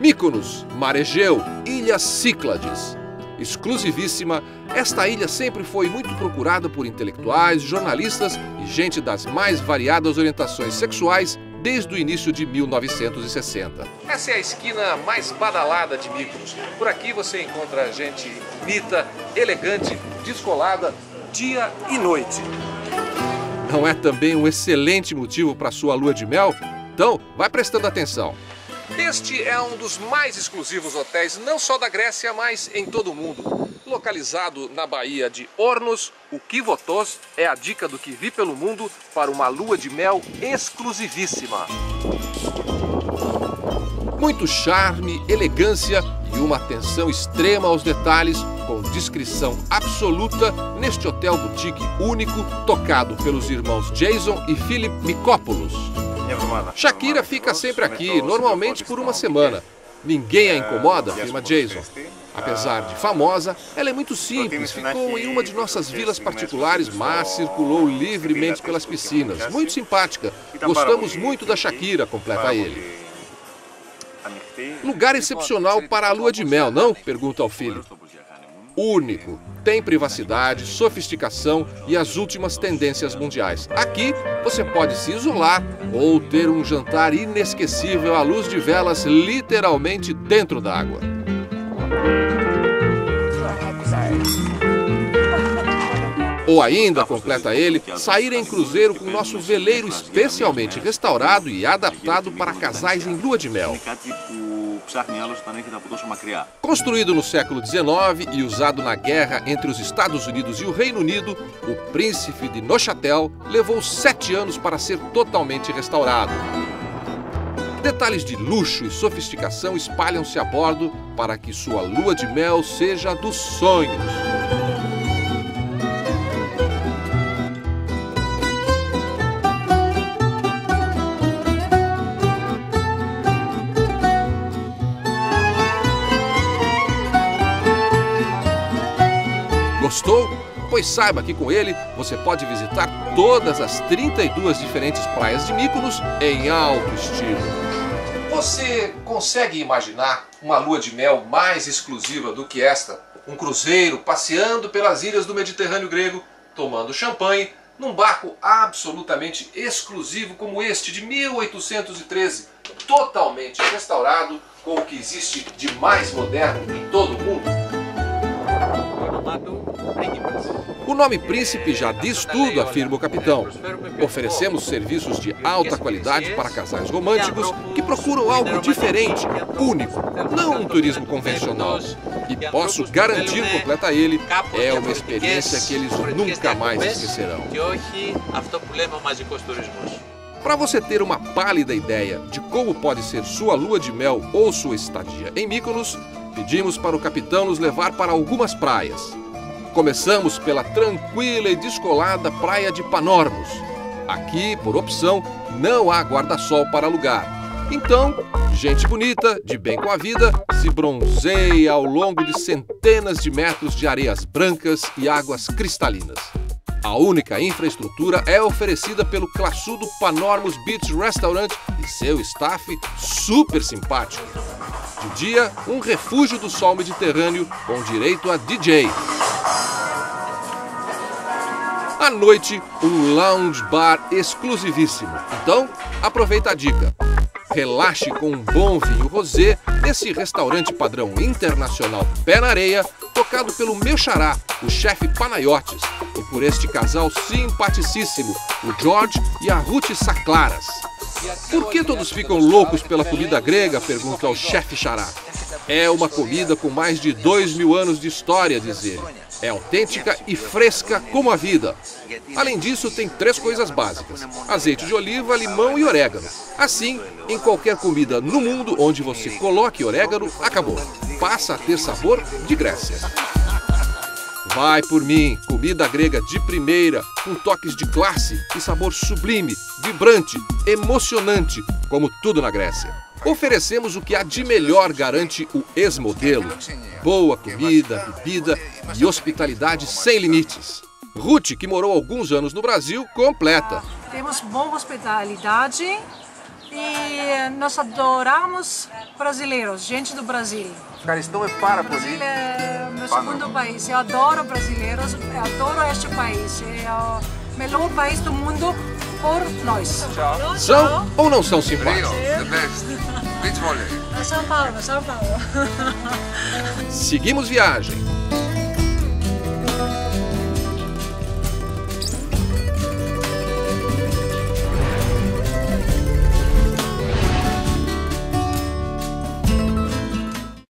Mykonos, Maregeu, Ilhas Cíclades. Exclusivíssima, esta ilha sempre foi muito procurada por intelectuais, jornalistas e gente das mais variadas orientações sexuais desde o início de 1960. Essa é a esquina mais badalada de Mykonos. Por aqui você encontra gente bonita, elegante, descolada, dia e noite. Não é também um excelente motivo para sua lua de mel? Então, vai prestando atenção. Este é um dos mais exclusivos hotéis, não só da Grécia, mas em todo o mundo. Localizado na Baía de Ornos, o Kivotos é a dica do que vi pelo mundo para uma lua de mel exclusivíssima. Muito charme, elegância e uma atenção extrema aos detalhes, com descrição absoluta neste hotel boutique único, tocado pelos irmãos Jason e Philip Mikopoulos. Shakira fica sempre aqui, normalmente por uma semana. Ninguém a incomoda, afirma Jason. Apesar de famosa, ela é muito simples, ficou em uma de nossas vilas particulares, mas circulou livremente pelas piscinas. Muito simpática. Gostamos muito da Shakira, completa ele. Lugar excepcional para a lua de mel, não? Pergunta ao filho único. Tem privacidade, sofisticação e as últimas tendências mundiais. Aqui você pode se isolar ou ter um jantar inesquecível à luz de velas, literalmente dentro d'água. Ou ainda, completa ele, sair em cruzeiro com nosso veleiro especialmente restaurado e adaptado para casais em lua de mel. Construído no século XIX e usado na guerra entre os Estados Unidos e o Reino Unido, o Príncipe de Neuchâtel levou sete anos para ser totalmente restaurado. Detalhes de luxo e sofisticação espalham-se a bordo para que sua lua de mel seja dos sonhos. Gostou? Pois saiba que com ele você pode visitar todas as 32 diferentes praias de Mykonos em alto estilo. Você consegue imaginar uma lua de mel mais exclusiva do que esta? Um cruzeiro passeando pelas ilhas do Mediterrâneo grego, tomando champanhe, num barco absolutamente exclusivo como este de 1813, totalmente restaurado com o que existe de mais moderno em todo o mundo. O nome Príncipe já diz tudo, afirma o capitão. Oferecemos serviços de alta qualidade para casais românticos que procuram algo diferente, único, não um turismo convencional. E posso garantir, completa ele, é uma experiência que eles nunca mais esquecerão. Para você ter uma pálida ideia de como pode ser sua lua de mel ou sua estadia em Mykonos, pedimos para o capitão nos levar para algumas praias. Começamos pela tranquila e descolada praia de Panormos. Aqui, por opção, não há guarda-sol para alugar. Então, gente bonita, de bem com a vida, se bronzeia ao longo de centenas de metros de areias brancas e águas cristalinas. A única infraestrutura é oferecida pelo classudo Panormos Beach Restaurant e seu staff super simpático. De dia, um refúgio do sol mediterrâneo com direito a DJ. À noite, um lounge bar exclusivíssimo. Então, aproveita a dica. Relaxe com um bom vinho rosé nesse restaurante padrão internacional Pé na Areia, tocado pelo meu xará, o chefe Panayotes, e por este casal simpaticíssimo, o George e a Ruth Saclaras. Por que todos ficam loucos pela comida grega? pergunta ao chefe xará. É uma comida com mais de dois mil anos de história, diz ele. É autêntica e fresca como a vida. Além disso, tem três coisas básicas: azeite de oliva, limão e orégano. Assim, em qualquer comida no mundo onde você coloque orégano, acabou. Passa a ter sabor de Grécia. Vai por mim, comida grega de primeira, com toques de classe e sabor sublime, vibrante, emocionante, como tudo na Grécia. Oferecemos o que há de melhor garante o ex-modelo. Boa comida, bebida e hospitalidade sem limites. Ruth, que morou alguns anos no Brasil, completa. Temos boa hospitalidade e nós adoramos brasileiros, gente do Brasil. Caristão é para O Brasil é o meu segundo país. Eu adoro brasileiros, eu adoro este país. É o melhor país do mundo por nós. Tchau. São ou não são simpáticos? the best. Beach volley. São Paulo, São Paulo. Seguimos viagem.